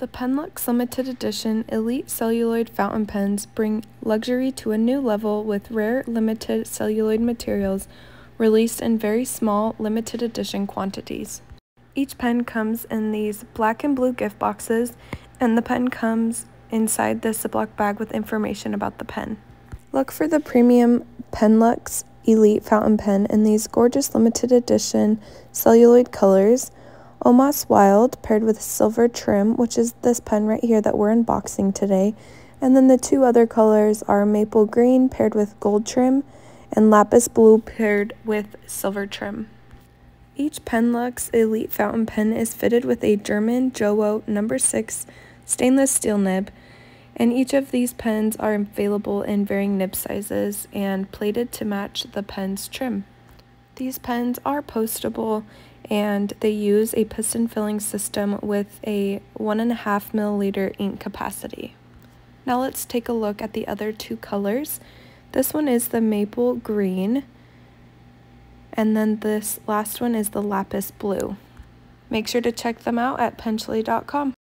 The Penlux limited edition Elite celluloid fountain pens bring luxury to a new level with rare limited celluloid materials released in very small limited edition quantities. Each pen comes in these black and blue gift boxes and the pen comes inside this Ziploc bag with information about the pen. Look for the premium Penlux Elite fountain pen in these gorgeous limited edition celluloid colors Omas Wild paired with silver trim, which is this pen right here that we're unboxing today. And then the two other colors are maple green paired with gold trim and lapis blue paired with silver trim. Each Penlux Elite fountain pen is fitted with a German Jowo number 6 stainless steel nib, and each of these pens are available in varying nib sizes and plated to match the pen's trim. These pens are postable and they use a piston filling system with a 1.5 milliliter ink capacity. Now let's take a look at the other two colors. This one is the maple green and then this last one is the lapis blue. Make sure to check them out at penchalet.com.